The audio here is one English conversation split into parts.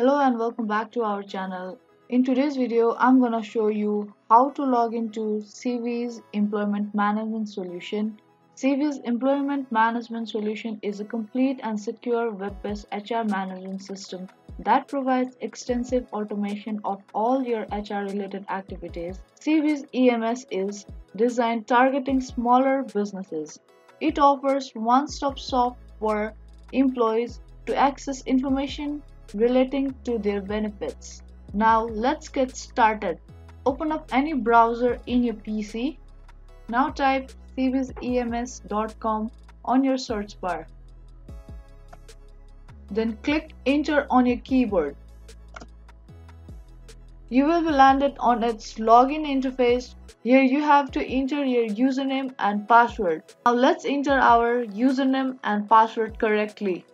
Hello and welcome back to our channel. In today's video, I'm gonna show you how to log into CBIZ Employment Management Solution. CBIZ Employment Management Solution is a complete and secure web-based HR management system that provides extensive automation of all your HR related activities. CBIZ EMS is designed targeting smaller businesses. It offers one-stop shop for employees to access information relating to their benefits. Now let's get started. Open up any browser in your PC. Now type cbizems.com on your search bar. Then click enter on your keyboard. You will be landed on its login interface. Here you have to enter your username and password. Now let's enter our username and password correctly.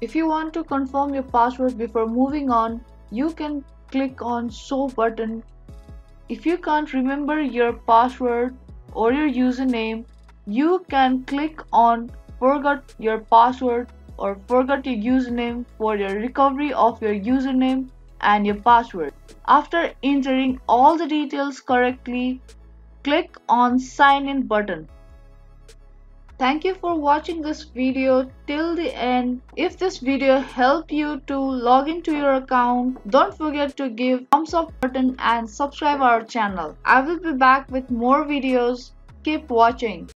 If you want to confirm your password before moving on, you can click on show button. If you can't remember your password or your username, you can click on forgot your password or forgot your username for your recovery of your username and your password. After entering all the details correctly, click on sign in button. Thank you for watching this video till the end. If this video helped you to log into your account, don't forget to give thumbs up button and subscribe our channel. I will be back with more videos. Keep watching.